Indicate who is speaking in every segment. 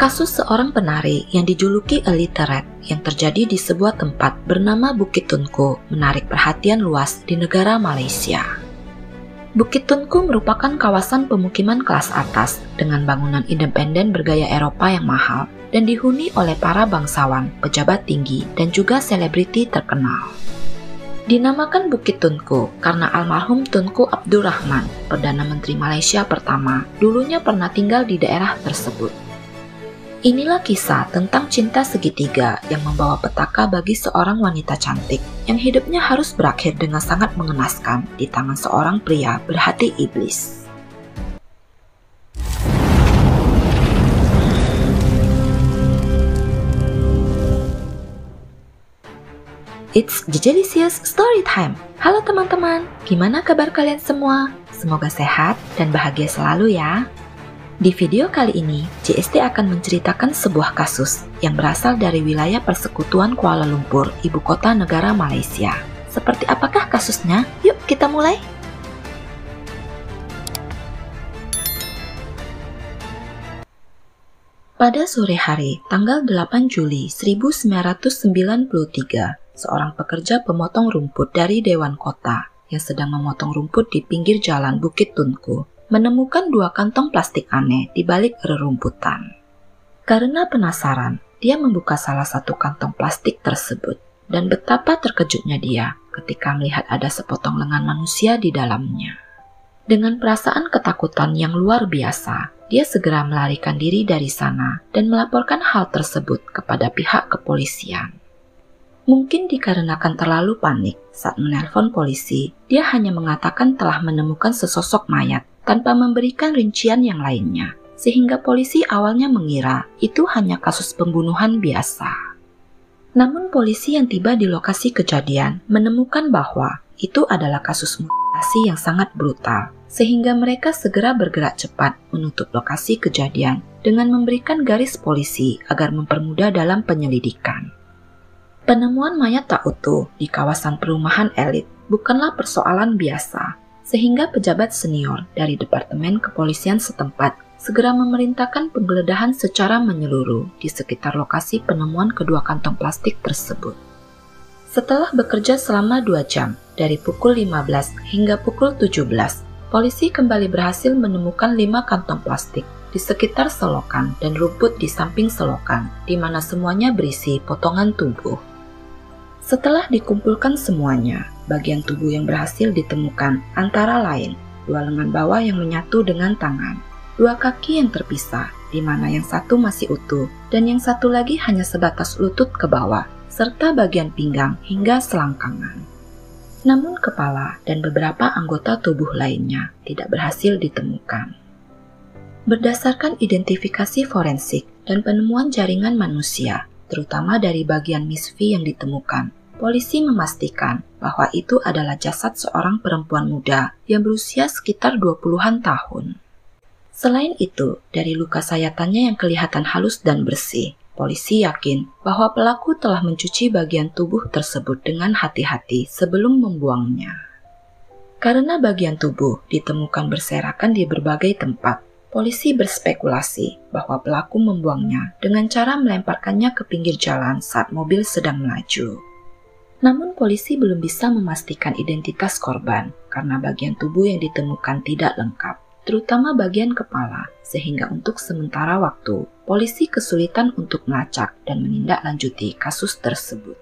Speaker 1: Kasus seorang penari yang dijuluki illiterate yang terjadi di sebuah tempat bernama Bukit Tunku menarik perhatian luas di negara Malaysia. Bukit Tunku merupakan kawasan pemukiman kelas atas dengan bangunan independen bergaya Eropa yang mahal dan dihuni oleh para bangsawan, pejabat tinggi, dan juga selebriti terkenal. Dinamakan Bukit Tunku karena almarhum Tunku Abdurrahman, Perdana Menteri Malaysia pertama, dulunya pernah tinggal di daerah tersebut. Inilah kisah tentang cinta segitiga yang membawa petaka bagi seorang wanita cantik yang hidupnya harus berakhir dengan sangat mengenaskan di tangan seorang pria berhati iblis. It's Jejelicious Story Time. Halo teman-teman, gimana kabar kalian semua? Semoga sehat dan bahagia selalu ya. Di video kali ini, JST akan menceritakan sebuah kasus yang berasal dari wilayah persekutuan Kuala Lumpur, ibu kota negara Malaysia. Seperti apakah kasusnya? Yuk kita mulai! Pada sore hari, tanggal 8 Juli 1993, seorang pekerja pemotong rumput dari Dewan Kota yang sedang memotong rumput di pinggir jalan Bukit Tunku menemukan dua kantong plastik aneh di balik rerumputan. Karena penasaran, dia membuka salah satu kantong plastik tersebut dan betapa terkejutnya dia ketika melihat ada sepotong lengan manusia di dalamnya. Dengan perasaan ketakutan yang luar biasa, dia segera melarikan diri dari sana dan melaporkan hal tersebut kepada pihak kepolisian. Mungkin dikarenakan terlalu panik saat menelpon polisi, dia hanya mengatakan telah menemukan sesosok mayat tanpa memberikan rincian yang lainnya, sehingga polisi awalnya mengira itu hanya kasus pembunuhan biasa. Namun polisi yang tiba di lokasi kejadian menemukan bahwa itu adalah kasus mutilasi yang sangat brutal, sehingga mereka segera bergerak cepat menutup lokasi kejadian dengan memberikan garis polisi agar mempermudah dalam penyelidikan. Penemuan mayat tak utuh di kawasan perumahan elit bukanlah persoalan biasa, sehingga pejabat senior dari Departemen Kepolisian setempat segera memerintahkan penggeledahan secara menyeluruh di sekitar lokasi penemuan kedua kantong plastik tersebut. Setelah bekerja selama dua jam, dari pukul 15 hingga pukul 17, polisi kembali berhasil menemukan lima kantong plastik di sekitar selokan dan rumput di samping selokan, di mana semuanya berisi potongan tubuh. Setelah dikumpulkan semuanya, bagian tubuh yang berhasil ditemukan antara lain dua lengan bawah yang menyatu dengan tangan, dua kaki yang terpisah, di mana yang satu masih utuh dan yang satu lagi hanya sebatas lutut ke bawah, serta bagian pinggang hingga selangkangan. Namun kepala dan beberapa anggota tubuh lainnya tidak berhasil ditemukan. Berdasarkan identifikasi forensik dan penemuan jaringan manusia, terutama dari bagian misfi yang ditemukan, polisi memastikan bahwa itu adalah jasad seorang perempuan muda yang berusia sekitar 20-an tahun. Selain itu, dari luka sayatannya yang kelihatan halus dan bersih, polisi yakin bahwa pelaku telah mencuci bagian tubuh tersebut dengan hati-hati sebelum membuangnya. Karena bagian tubuh ditemukan berserakan di berbagai tempat, polisi berspekulasi bahwa pelaku membuangnya dengan cara melemparkannya ke pinggir jalan saat mobil sedang melaju. Namun polisi belum bisa memastikan identitas korban karena bagian tubuh yang ditemukan tidak lengkap, terutama bagian kepala, sehingga untuk sementara waktu polisi kesulitan untuk melacak dan menindaklanjuti kasus tersebut.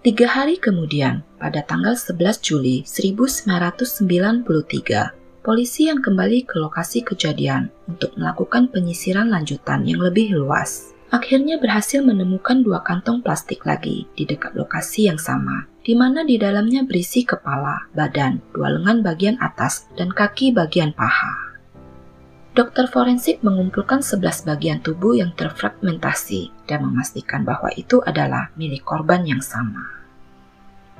Speaker 1: Tiga hari kemudian, pada tanggal 11 Juli 1993, polisi yang kembali ke lokasi kejadian untuk melakukan penyisiran lanjutan yang lebih luas akhirnya berhasil menemukan dua kantong plastik lagi di dekat lokasi yang sama, di mana di dalamnya berisi kepala, badan, dua lengan bagian atas, dan kaki bagian paha. Dokter forensik mengumpulkan 11 bagian tubuh yang terfragmentasi dan memastikan bahwa itu adalah milik korban yang sama.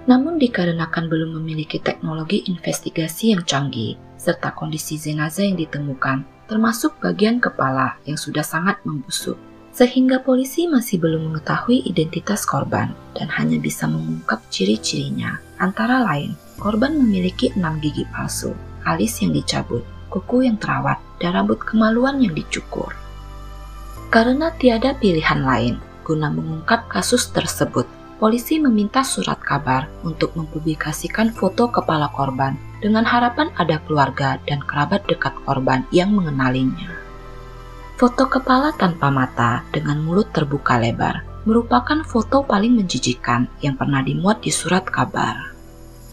Speaker 1: Namun dikarenakan belum memiliki teknologi investigasi yang canggih, serta kondisi jenazah yang ditemukan, termasuk bagian kepala yang sudah sangat membusuk, sehingga polisi masih belum mengetahui identitas korban dan hanya bisa mengungkap ciri-cirinya. Antara lain, korban memiliki enam gigi palsu, alis yang dicabut, kuku yang terawat, dan rambut kemaluan yang dicukur. Karena tiada pilihan lain, guna mengungkap kasus tersebut, polisi meminta surat kabar untuk mempublikasikan foto kepala korban dengan harapan ada keluarga dan kerabat dekat korban yang mengenalinya. Foto kepala tanpa mata dengan mulut terbuka lebar merupakan foto paling menjijikan yang pernah dimuat di surat kabar.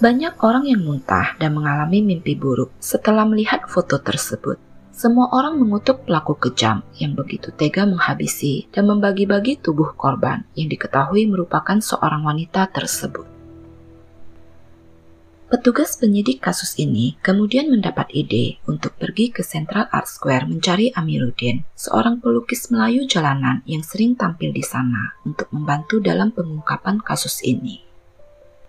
Speaker 1: Banyak orang yang muntah dan mengalami mimpi buruk setelah melihat foto tersebut. Semua orang mengutuk pelaku kejam yang begitu tega menghabisi dan membagi-bagi tubuh korban yang diketahui merupakan seorang wanita tersebut. Petugas penyidik kasus ini kemudian mendapat ide untuk pergi ke Central Art Square mencari Amiruddin, seorang pelukis Melayu jalanan yang sering tampil di sana untuk membantu dalam pengungkapan kasus ini.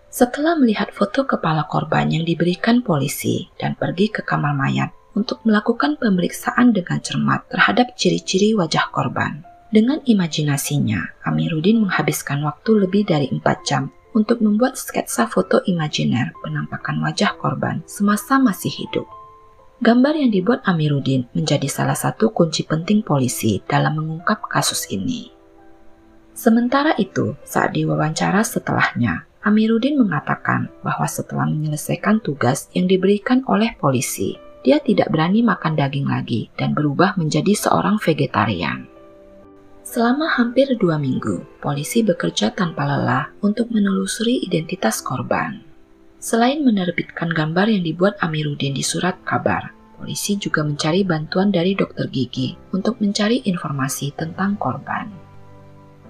Speaker 1: Setelah melihat foto kepala korban yang diberikan polisi dan pergi ke kamar mayat untuk melakukan pemeriksaan dengan cermat terhadap ciri-ciri wajah korban. Dengan imajinasinya, Amiruddin menghabiskan waktu lebih dari 4 jam untuk membuat sketsa foto imajiner penampakan wajah korban semasa masih hidup. Gambar yang dibuat Amiruddin menjadi salah satu kunci penting polisi dalam mengungkap kasus ini. Sementara itu, saat diwawancara setelahnya, Amiruddin mengatakan bahwa setelah menyelesaikan tugas yang diberikan oleh polisi, dia tidak berani makan daging lagi dan berubah menjadi seorang vegetarian. Selama hampir dua minggu, polisi bekerja tanpa lelah untuk menelusuri identitas korban. Selain menerbitkan gambar yang dibuat Amiruddin di surat kabar, polisi juga mencari bantuan dari dokter gigi untuk mencari informasi tentang korban.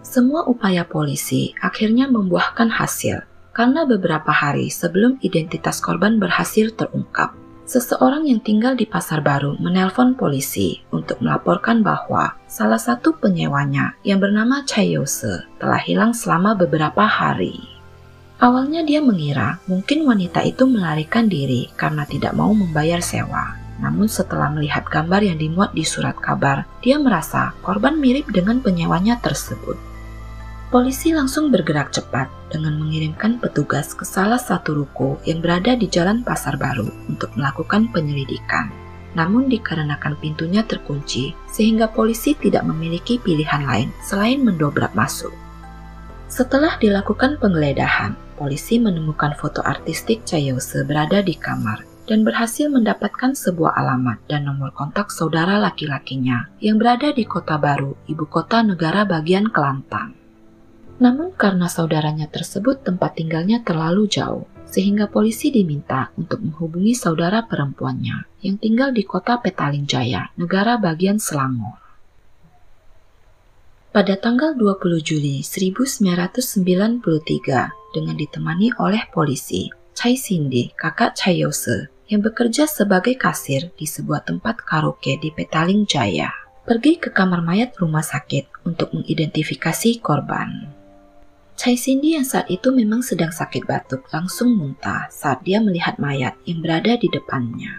Speaker 1: Semua upaya polisi akhirnya membuahkan hasil karena beberapa hari sebelum identitas korban berhasil terungkap, seseorang yang tinggal di Pasar Baru menelpon polisi untuk melaporkan bahwa salah satu penyewanya yang bernama Chayose telah hilang selama beberapa hari. Awalnya dia mengira mungkin wanita itu melarikan diri karena tidak mau membayar sewa. Namun setelah melihat gambar yang dimuat di surat kabar, dia merasa korban mirip dengan penyewanya tersebut. Polisi langsung bergerak cepat dengan mengirimkan petugas ke salah satu ruko yang berada di Jalan Pasar Baru untuk melakukan penyelidikan. Namun dikarenakan pintunya terkunci, sehingga polisi tidak memiliki pilihan lain selain mendobrak masuk. Setelah dilakukan penggeledahan, polisi menemukan foto artistik Chayose berada di kamar dan berhasil mendapatkan sebuah alamat dan nomor kontak saudara laki-lakinya yang berada di Kota Baru, ibu kota negara bagian Kelantan. Namun karena saudaranya tersebut tempat tinggalnya terlalu jauh, sehingga polisi diminta untuk menghubungi saudara perempuannya yang tinggal di kota Petaling Jaya, negara bagian Selangor. Pada tanggal 20 Juli 1993, dengan ditemani oleh polisi, Chai Cindy, kakak Chai Yose, yang bekerja sebagai kasir di sebuah tempat karaoke di Petaling Jaya, pergi ke kamar mayat rumah sakit untuk mengidentifikasi korban. Chai Cindy yang saat itu memang sedang sakit batuk langsung muntah saat dia melihat mayat yang berada di depannya.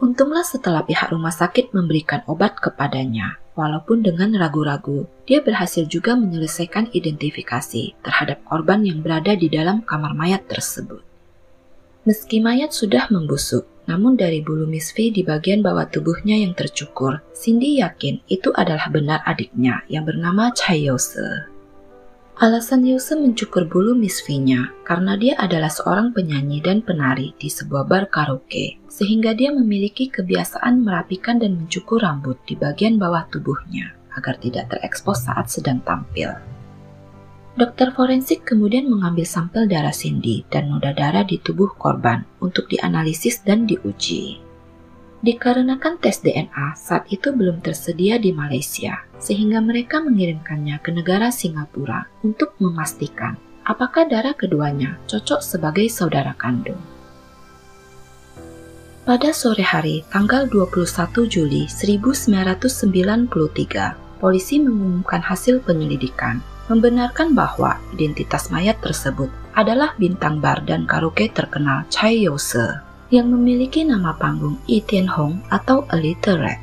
Speaker 1: Untunglah setelah pihak rumah sakit memberikan obat kepadanya, walaupun dengan ragu-ragu, dia berhasil juga menyelesaikan identifikasi terhadap korban yang berada di dalam kamar mayat tersebut. Meski mayat sudah membusuk, namun dari bulu Miss V di bagian bawah tubuhnya yang tercukur, Cindy yakin itu adalah benar adiknya yang bernama Chai Yose. Alasan Yose mencukur bulu Miss V-nya karena dia adalah seorang penyanyi dan penari di sebuah bar karaoke, sehingga dia memiliki kebiasaan merapikan dan mencukur rambut di bagian bawah tubuhnya agar tidak terekspos saat sedang tampil. Dokter forensik kemudian mengambil sampel darah Cindy dan noda darah di tubuh korban untuk dianalisis dan diuji. Dikarenakan tes DNA saat itu belum tersedia di Malaysia, sehingga mereka mengirimkannya ke negara Singapura untuk memastikan apakah darah keduanya cocok sebagai saudara kandung. Pada sore hari tanggal 21 Juli 1993, polisi mengumumkan hasil penyelidikan membenarkan bahwa identitas mayat tersebut adalah bintang bar dan karaoke terkenal Chai Yose yang memiliki nama panggung Itian Hong atau A Little Red.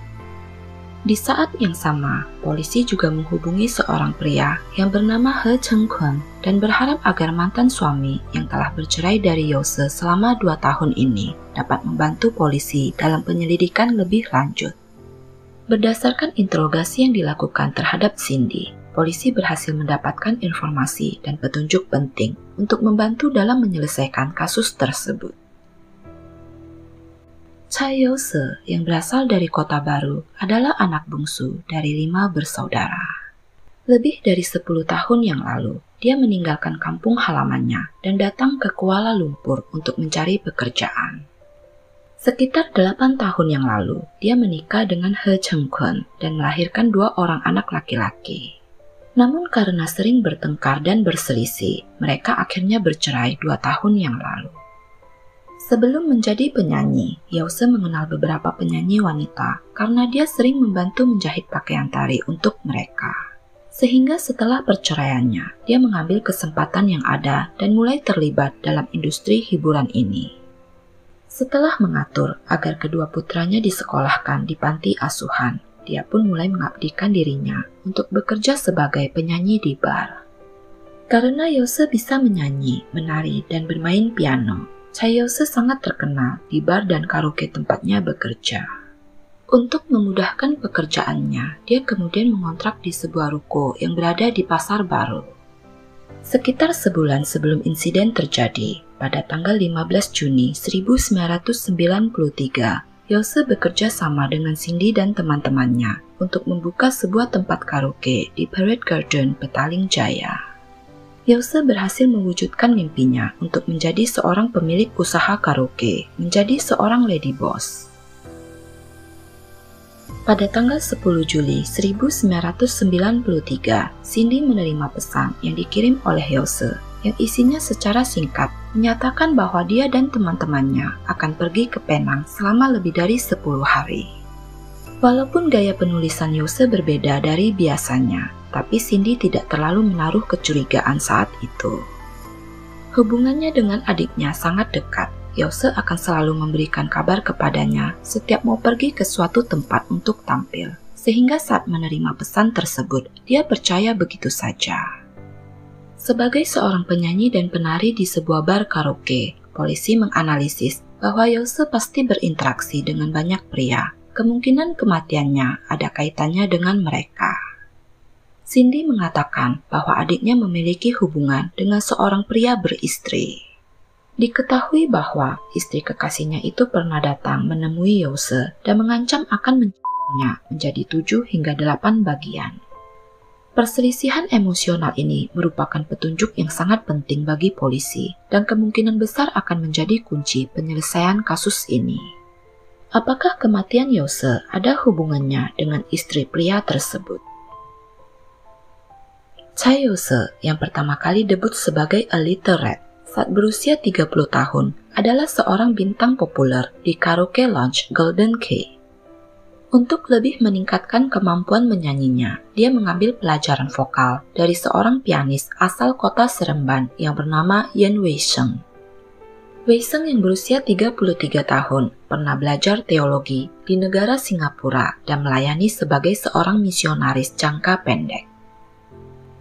Speaker 1: Di saat yang sama, polisi juga menghubungi seorang pria yang bernama He Cheng Kun dan berharap agar mantan suami yang telah bercerai dari Yose selama dua tahun ini dapat membantu polisi dalam penyelidikan lebih lanjut. Berdasarkan interogasi yang dilakukan terhadap Cindy, polisi berhasil mendapatkan informasi dan petunjuk penting untuk membantu dalam menyelesaikan kasus tersebut. Chai Yose yang berasal dari kota baru adalah anak bungsu dari lima bersaudara. Lebih dari sepuluh tahun yang lalu, dia meninggalkan kampung halamannya dan datang ke Kuala Lumpur untuk mencari pekerjaan. Sekitar delapan tahun yang lalu, dia menikah dengan He Cheng Kun dan melahirkan dua orang anak laki-laki. Namun karena sering bertengkar dan berselisih, mereka akhirnya bercerai dua tahun yang lalu. Sebelum menjadi penyanyi, Yause mengenal beberapa penyanyi wanita karena dia sering membantu menjahit pakaian tari untuk mereka. Sehingga setelah perceraiannya, dia mengambil kesempatan yang ada dan mulai terlibat dalam industri hiburan ini. Setelah mengatur agar kedua putranya disekolahkan di panti asuhan, dia pun mulai mengabdikan dirinya untuk bekerja sebagai penyanyi di bar. Karena Yose bisa menyanyi, menari, dan bermain piano, Chayose sangat terkenal di bar dan karaoke tempatnya bekerja. Untuk memudahkan pekerjaannya, dia kemudian mengontrak di sebuah ruko yang berada di pasar baru. Sekitar sebulan sebelum insiden terjadi, pada tanggal 15 Juni 1993, Yose bekerja sama dengan Cindy dan teman-temannya untuk membuka sebuah tempat karaoke di Parade Garden, Petaling Jaya. Yose berhasil mewujudkan mimpinya untuk menjadi seorang pemilik usaha karaoke, menjadi seorang lady boss. Pada tanggal 10 Juli 1993, Cindy menerima pesan yang dikirim oleh Yose yang isinya secara singkat menyatakan bahwa dia dan teman-temannya akan pergi ke Penang selama lebih dari 10 hari. Walaupun gaya penulisan Yose berbeda dari biasanya, tapi Cindy tidak terlalu menaruh kecurigaan saat itu. Hubungannya dengan adiknya sangat dekat. Yose akan selalu memberikan kabar kepadanya setiap mau pergi ke suatu tempat untuk tampil. Sehingga saat menerima pesan tersebut, dia percaya begitu saja. Sebagai seorang penyanyi dan penari di sebuah bar karaoke, polisi menganalisis bahwa Yose pasti berinteraksi dengan banyak pria. Kemungkinan kematiannya ada kaitannya dengan mereka. Cindy mengatakan bahwa adiknya memiliki hubungan dengan seorang pria beristri. Diketahui bahwa istri kekasihnya itu pernah datang menemui Yose dan mengancam akan mencarinya menjadi tujuh hingga delapan bagian. Perselisihan emosional ini merupakan petunjuk yang sangat penting bagi polisi dan kemungkinan besar akan menjadi kunci penyelesaian kasus ini. Apakah kematian Yose ada hubungannya dengan istri pria tersebut? Chai Yose yang pertama kali debut sebagai A Red saat berusia 30 tahun adalah seorang bintang populer di karaoke lounge Golden Key. Untuk lebih meningkatkan kemampuan menyanyinya, dia mengambil pelajaran vokal dari seorang pianis asal kota Seremban yang bernama Yen Wei Sheng. Wei Sheng yang berusia 33 tahun pernah belajar teologi di negara Singapura dan melayani sebagai seorang misionaris jangka pendek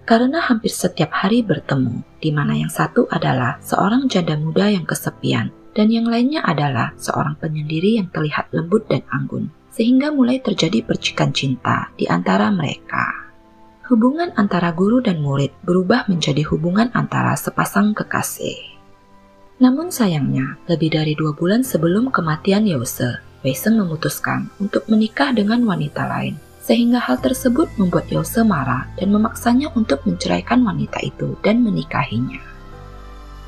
Speaker 1: karena hampir setiap hari bertemu, di mana yang satu adalah seorang janda muda yang kesepian, dan yang lainnya adalah seorang penyendiri yang terlihat lembut dan anggun, sehingga mulai terjadi percikan cinta di antara mereka. Hubungan antara guru dan murid berubah menjadi hubungan antara sepasang kekasih. Namun sayangnya, lebih dari dua bulan sebelum kematian Yose, Weisen memutuskan untuk menikah dengan wanita lain sehingga hal tersebut membuat Yose marah dan memaksanya untuk menceraikan wanita itu dan menikahinya.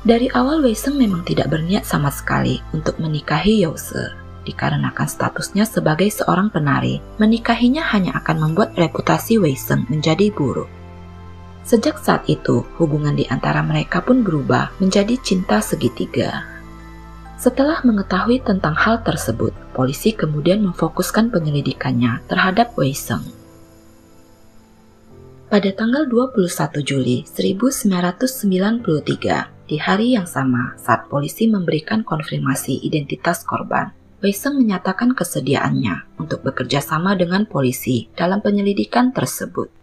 Speaker 1: Dari awal Weiseng memang tidak berniat sama sekali untuk menikahi Yose, dikarenakan statusnya sebagai seorang penari, menikahinya hanya akan membuat reputasi Weiseng menjadi buruk. Sejak saat itu, hubungan di antara mereka pun berubah menjadi cinta segitiga. Setelah mengetahui tentang hal tersebut, polisi kemudian memfokuskan penyelidikannya terhadap Wei Seng. Pada tanggal 21 Juli 1993, di hari yang sama saat polisi memberikan konfirmasi identitas korban, Wei Seng menyatakan kesediaannya untuk bekerja sama dengan polisi dalam penyelidikan tersebut.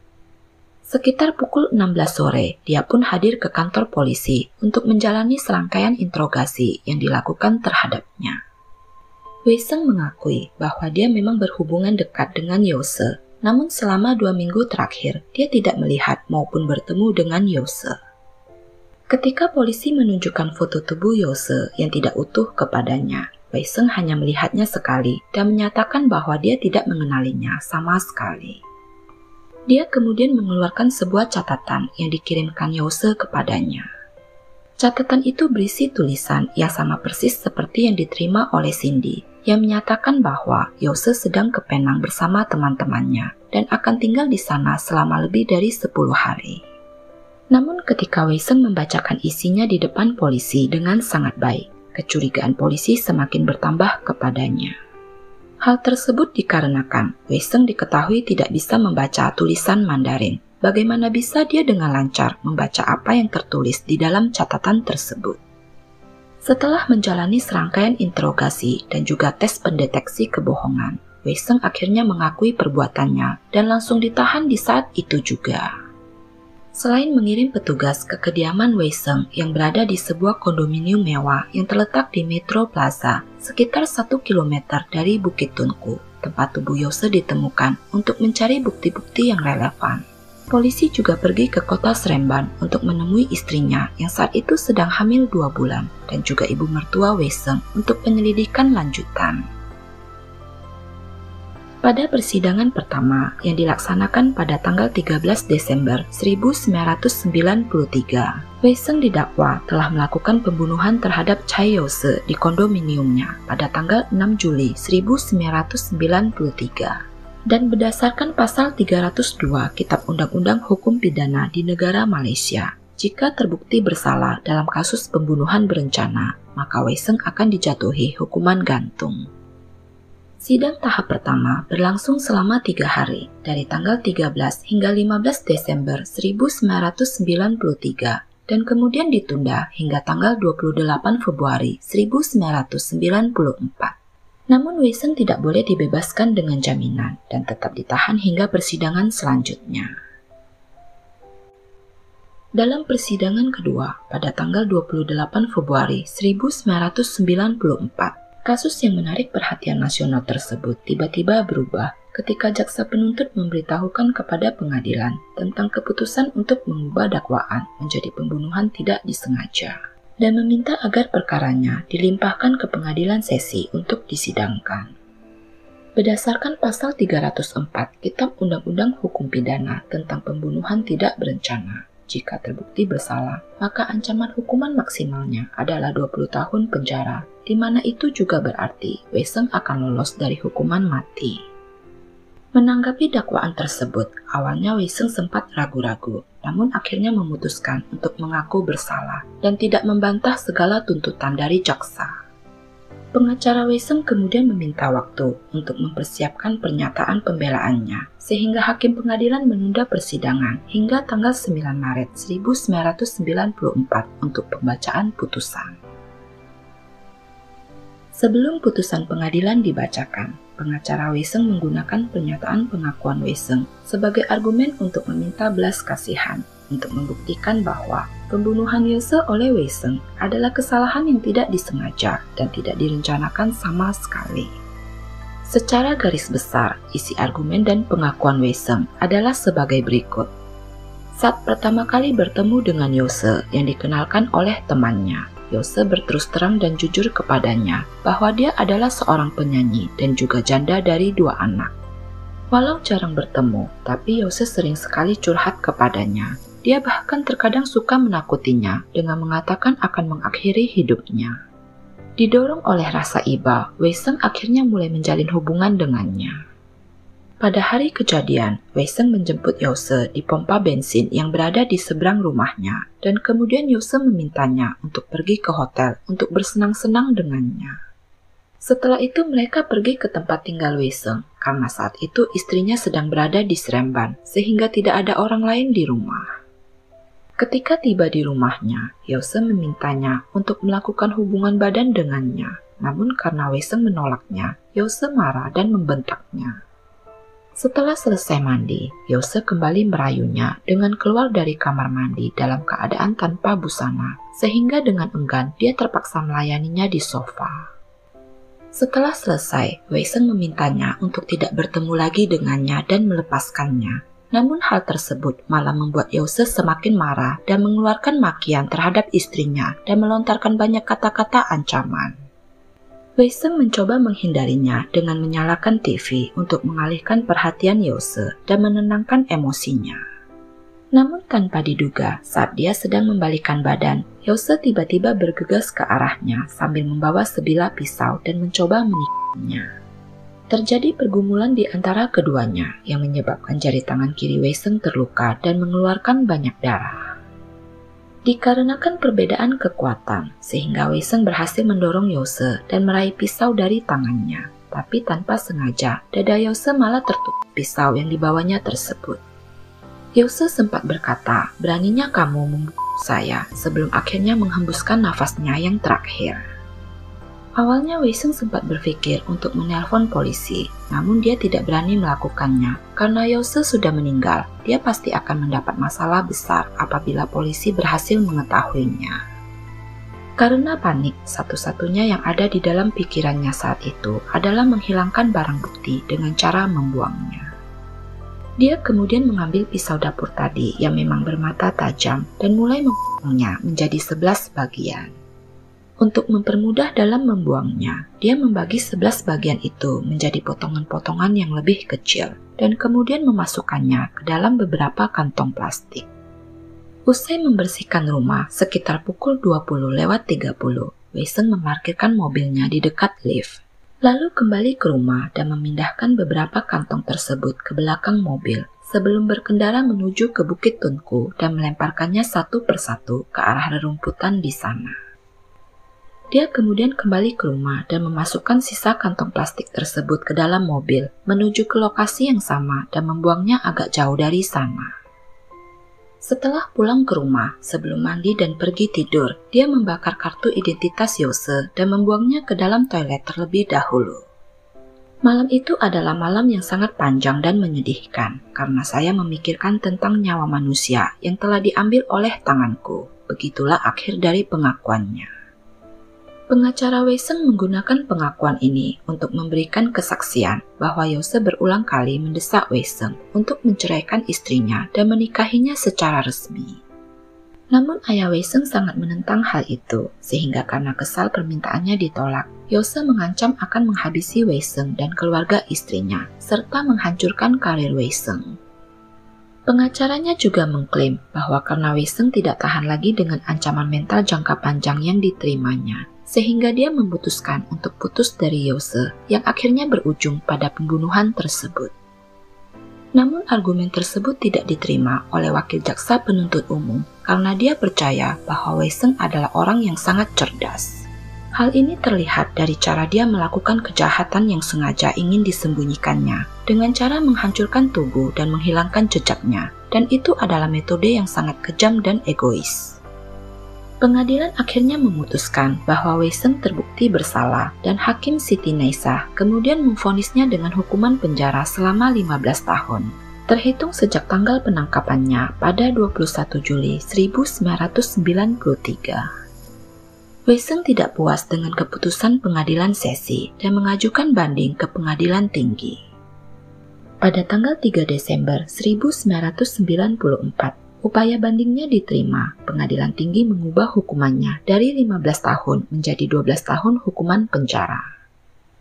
Speaker 1: Sekitar pukul 16 sore, dia pun hadir ke kantor polisi untuk menjalani serangkaian interogasi yang dilakukan terhadapnya. Wei Seng mengakui bahwa dia memang berhubungan dekat dengan Yose, namun selama dua minggu terakhir dia tidak melihat maupun bertemu dengan Yose. Ketika polisi menunjukkan foto tubuh Yose yang tidak utuh kepadanya, Wei Seng hanya melihatnya sekali dan menyatakan bahwa dia tidak mengenalinya sama sekali. Dia kemudian mengeluarkan sebuah catatan yang dikirimkan Yose kepadanya. Catatan itu berisi tulisan yang sama persis seperti yang diterima oleh Cindy, yang menyatakan bahwa Yose sedang ke Penang bersama teman-temannya dan akan tinggal di sana selama lebih dari 10 hari. Namun ketika Wei Seng membacakan isinya di depan polisi dengan sangat baik, kecurigaan polisi semakin bertambah kepadanya. Hal tersebut dikarenakan Wei Seng diketahui tidak bisa membaca tulisan Mandarin. Bagaimana bisa dia dengan lancar membaca apa yang tertulis di dalam catatan tersebut? Setelah menjalani serangkaian interogasi dan juga tes pendeteksi kebohongan, Wei Seng akhirnya mengakui perbuatannya dan langsung ditahan di saat itu juga. Selain mengirim petugas ke kediaman Wei Seng yang berada di sebuah kondominium mewah yang terletak di Metro Plaza, sekitar satu kilometer dari Bukit Tunku, tempat tubuh Yose ditemukan untuk mencari bukti-bukti yang relevan. Polisi juga pergi ke kota Seremban untuk menemui istrinya yang saat itu sedang hamil dua bulan dan juga ibu mertua Wei Seng untuk penyelidikan lanjutan. Pada persidangan pertama yang dilaksanakan pada tanggal 13 Desember 1993, Wei Seng didakwa telah melakukan pembunuhan terhadap Chai Yose di kondominiumnya pada tanggal 6 Juli 1993 dan berdasarkan pasal 302 Kitab Undang-Undang Hukum Pidana di negara Malaysia. Jika terbukti bersalah dalam kasus pembunuhan berencana, maka Wei Seng akan dijatuhi hukuman gantung. Sidang tahap pertama berlangsung selama tiga hari, dari tanggal 13 hingga 15 Desember 1993 dan kemudian ditunda hingga tanggal 28 Februari 1994. Namun Wesen tidak boleh dibebaskan dengan jaminan dan tetap ditahan hingga persidangan selanjutnya. Dalam persidangan kedua pada tanggal 28 Februari 1994, Kasus yang menarik perhatian nasional tersebut tiba-tiba berubah ketika jaksa penuntut memberitahukan kepada pengadilan tentang keputusan untuk mengubah dakwaan menjadi pembunuhan tidak disengaja dan meminta agar perkaranya dilimpahkan ke pengadilan sesi untuk disidangkan. Berdasarkan pasal 304 Kitab Undang-Undang Hukum Pidana tentang pembunuhan tidak berencana, jika terbukti bersalah, maka ancaman hukuman maksimalnya adalah 20 tahun penjara di mana itu juga berarti Weseng akan lolos dari hukuman mati. Menanggapi dakwaan tersebut, awalnya Weseng sempat ragu-ragu, namun akhirnya memutuskan untuk mengaku bersalah dan tidak membantah segala tuntutan dari jaksa. Pengacara Weseng kemudian meminta waktu untuk mempersiapkan pernyataan pembelaannya, sehingga hakim pengadilan menunda persidangan hingga tanggal 9 Maret 1994 untuk pembacaan putusan. Sebelum putusan pengadilan dibacakan, pengacara Weseng menggunakan pernyataan pengakuan Weseng sebagai argumen untuk meminta belas kasihan untuk membuktikan bahwa pembunuhan Yose oleh Weseng adalah kesalahan yang tidak disengaja dan tidak direncanakan sama sekali. Secara garis besar, isi argumen dan pengakuan Weseng adalah sebagai berikut. Saat pertama kali bertemu dengan Yose yang dikenalkan oleh temannya, Yose berterus terang dan jujur kepadanya bahwa dia adalah seorang penyanyi dan juga janda dari dua anak. Walau jarang bertemu, tapi Yose sering sekali curhat kepadanya. Dia bahkan terkadang suka menakutinya dengan mengatakan akan mengakhiri hidupnya. Didorong oleh rasa iba, Weiseng akhirnya mulai menjalin hubungan dengannya. Pada hari kejadian, Wesen menjemput Yose di pompa bensin yang berada di seberang rumahnya, dan kemudian Yose memintanya untuk pergi ke hotel untuk bersenang-senang dengannya. Setelah itu mereka pergi ke tempat tinggal Wesen, karena saat itu istrinya sedang berada di Seremban, sehingga tidak ada orang lain di rumah. Ketika tiba di rumahnya, Yose memintanya untuk melakukan hubungan badan dengannya, namun karena Wei Seng menolaknya, Yose marah dan membentaknya. Setelah selesai mandi, Yose kembali merayunya dengan keluar dari kamar mandi dalam keadaan tanpa busana, sehingga dengan enggan dia terpaksa melayaninya di sofa. Setelah selesai, Wei Seng memintanya untuk tidak bertemu lagi dengannya dan melepaskannya. Namun hal tersebut malah membuat Yose semakin marah dan mengeluarkan makian terhadap istrinya dan melontarkan banyak kata-kata ancaman. Wei Seng mencoba menghindarinya dengan menyalakan TV untuk mengalihkan perhatian Yose dan menenangkan emosinya. Namun tanpa diduga, saat dia sedang membalikan badan, Yose tiba-tiba bergegas ke arahnya sambil membawa sebilah pisau dan mencoba menikahnya. Terjadi pergumulan di antara keduanya yang menyebabkan jari tangan kiri Wei Seng terluka dan mengeluarkan banyak darah. Dikarenakan perbedaan kekuatan, sehingga Wei Seng berhasil mendorong Yose dan meraih pisau dari tangannya. Tapi tanpa sengaja, dada Yose malah tertutup pisau yang dibawanya tersebut. Yose sempat berkata, beraninya kamu membunuh saya sebelum akhirnya menghembuskan nafasnya yang terakhir. Awalnya Wei Seng sempat berpikir untuk menelpon polisi, namun dia tidak berani melakukannya karena Yose sudah meninggal. Dia pasti akan mendapat masalah besar apabila polisi berhasil mengetahuinya. Karena panik, satu-satunya yang ada di dalam pikirannya saat itu adalah menghilangkan barang bukti dengan cara membuangnya. Dia kemudian mengambil pisau dapur tadi yang memang bermata tajam dan mulai membuangnya menjadi sebelas bagian. Untuk mempermudah dalam membuangnya, dia membagi sebelas bagian itu menjadi potongan-potongan yang lebih kecil dan kemudian memasukkannya ke dalam beberapa kantong plastik. Usai membersihkan rumah sekitar pukul 20 lewat 30, Wesen memarkirkan mobilnya di dekat lift. Lalu kembali ke rumah dan memindahkan beberapa kantong tersebut ke belakang mobil sebelum berkendara menuju ke Bukit Tunku dan melemparkannya satu persatu ke arah rerumputan di sana. Dia kemudian kembali ke rumah dan memasukkan sisa kantong plastik tersebut ke dalam mobil, menuju ke lokasi yang sama dan membuangnya agak jauh dari sana. Setelah pulang ke rumah, sebelum mandi dan pergi tidur, dia membakar kartu identitas Yose dan membuangnya ke dalam toilet terlebih dahulu. Malam itu adalah malam yang sangat panjang dan menyedihkan karena saya memikirkan tentang nyawa manusia yang telah diambil oleh tanganku. Begitulah akhir dari pengakuannya. Pengacara Weiseng menggunakan pengakuan ini untuk memberikan kesaksian bahwa Yose berulang kali mendesak Weiseng untuk menceraikan istrinya dan menikahinya secara resmi. Namun ayah Weiseng sangat menentang hal itu, sehingga karena kesal permintaannya ditolak, Yose mengancam akan menghabisi Weiseng dan keluarga istrinya, serta menghancurkan karir Weiseng. Pengacaranya juga mengklaim bahwa karena Weiseng tidak tahan lagi dengan ancaman mental jangka panjang yang diterimanya, sehingga dia memutuskan untuk putus dari Yose yang akhirnya berujung pada pembunuhan tersebut. Namun argumen tersebut tidak diterima oleh wakil jaksa penuntut umum karena dia percaya bahwa Weiseng adalah orang yang sangat cerdas. Hal ini terlihat dari cara dia melakukan kejahatan yang sengaja ingin disembunyikannya dengan cara menghancurkan tubuh dan menghilangkan jejaknya, dan itu adalah metode yang sangat kejam dan egois. Pengadilan akhirnya memutuskan bahwa Weiseng terbukti bersalah dan Hakim Siti Naisah kemudian memfonisnya dengan hukuman penjara selama 15 tahun. Terhitung sejak tanggal penangkapannya pada 21 Juli 1993. Weiseng tidak puas dengan keputusan pengadilan sesi dan mengajukan banding ke pengadilan tinggi. Pada tanggal 3 Desember 1994, Upaya bandingnya diterima, pengadilan tinggi mengubah hukumannya dari 15 tahun menjadi 12 tahun hukuman penjara.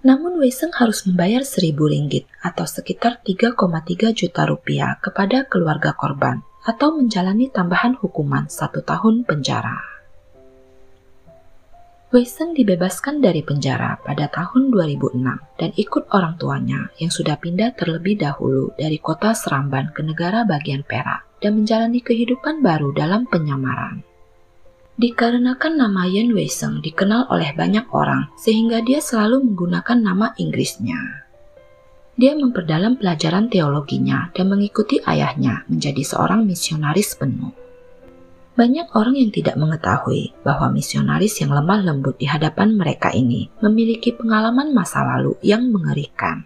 Speaker 1: Namun Weiseng harus membayar 1000 ringgit atau sekitar 3,3 juta rupiah kepada keluarga korban atau menjalani tambahan hukuman satu tahun penjara. Weiseng dibebaskan dari penjara pada tahun 2006 dan ikut orang tuanya yang sudah pindah terlebih dahulu dari kota Seramban ke negara bagian Perak dan menjalani kehidupan baru dalam penyamaran. Dikarenakan nama Yan Weiseng dikenal oleh banyak orang, sehingga dia selalu menggunakan nama Inggrisnya. Dia memperdalam pelajaran teologinya dan mengikuti ayahnya menjadi seorang misionaris penuh. Banyak orang yang tidak mengetahui bahwa misionaris yang lemah lembut di hadapan mereka ini memiliki pengalaman masa lalu yang mengerikan.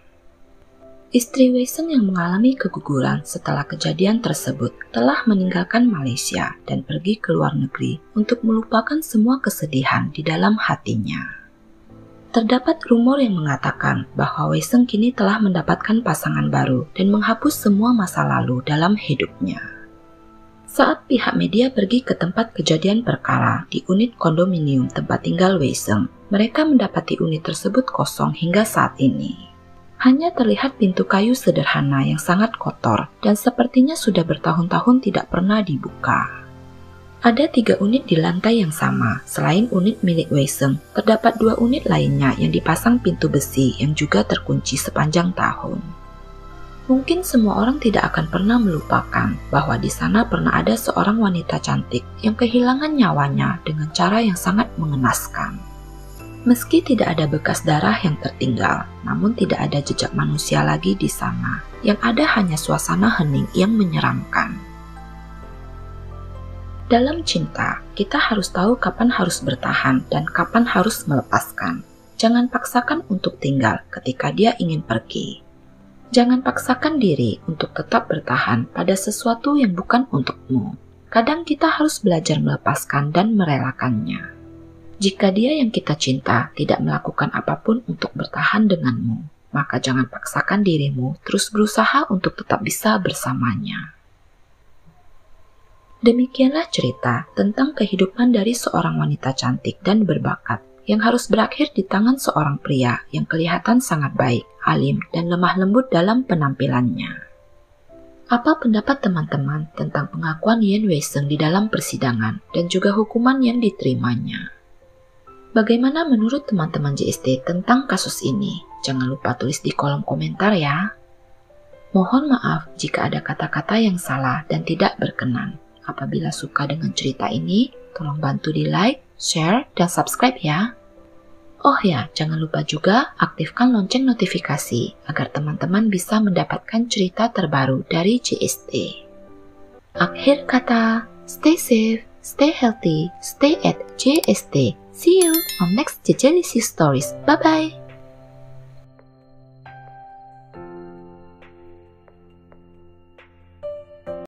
Speaker 1: Istri Weiseng yang mengalami keguguran setelah kejadian tersebut telah meninggalkan Malaysia dan pergi ke luar negeri untuk melupakan semua kesedihan di dalam hatinya. Terdapat rumor yang mengatakan bahwa Weiseng kini telah mendapatkan pasangan baru dan menghapus semua masa lalu dalam hidupnya. Saat pihak media pergi ke tempat kejadian perkara di unit kondominium tempat tinggal Weiseng, mereka mendapati unit tersebut kosong hingga saat ini. Hanya terlihat pintu kayu sederhana yang sangat kotor dan sepertinya sudah bertahun-tahun tidak pernah dibuka. Ada tiga unit di lantai yang sama, selain unit milik Weiseng, terdapat dua unit lainnya yang dipasang pintu besi yang juga terkunci sepanjang tahun. Mungkin semua orang tidak akan pernah melupakan bahwa di sana pernah ada seorang wanita cantik yang kehilangan nyawanya dengan cara yang sangat mengenaskan. Meski tidak ada bekas darah yang tertinggal, namun tidak ada jejak manusia lagi di sana. Yang ada hanya suasana hening yang menyeramkan. Dalam cinta, kita harus tahu kapan harus bertahan dan kapan harus melepaskan. Jangan paksakan untuk tinggal ketika dia ingin pergi. Jangan paksakan diri untuk tetap bertahan pada sesuatu yang bukan untukmu. Kadang kita harus belajar melepaskan dan merelakannya. Jika dia yang kita cinta tidak melakukan apa pun untuk bertahan denganmu, maka jangan paksakan dirimu terus berusaha untuk tetap bisa bersamanya. Demikianlah cerita tentang kehidupan dari seorang wanita cantik dan berbakat yang harus berakhir di tangan seorang pria yang kelihatan sangat baik, alim, dan lemah lembut dalam penampilannya. Apa pendapat teman-teman tentang pengakuan Yen Weiseng di dalam persidangan dan juga hukuman yang diterimanya? Bagaimana menurut teman-teman JST tentang kasus ini? Jangan lupa tulis di kolom komentar ya. Mohon maaf jika ada kata-kata yang salah dan tidak berkenan. Apabila suka dengan cerita ini, tolong bantu di like, share, dan subscribe ya. Oh ya, jangan lupa juga aktifkan lonceng notifikasi agar teman-teman bisa mendapatkan cerita terbaru dari JST. Akhir kata, stay safe, stay healthy, stay at JST. See you on next Jejelisi Stories. Bye bye.